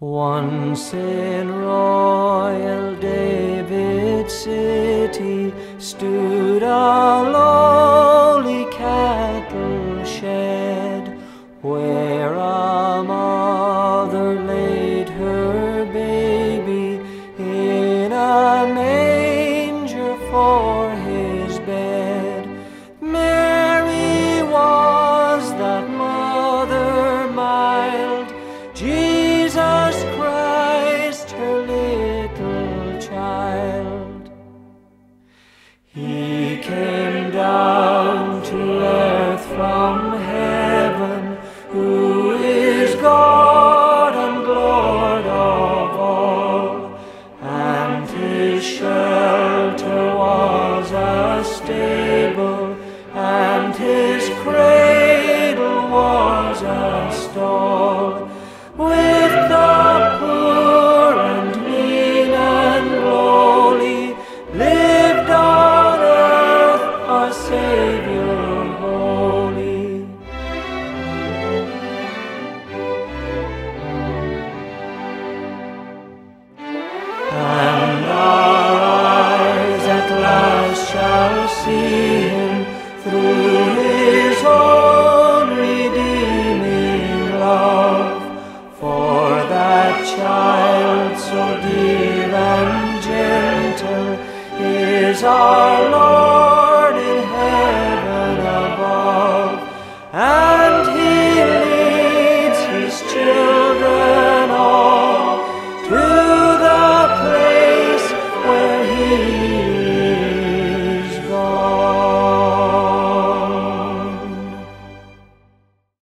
Once in royal David's city stood a lowly cattle shed where a mother laid her baby in a manger for his shelter was a stable, last shall see him through his own redeeming love. For that child so dear and gentle is our Lord.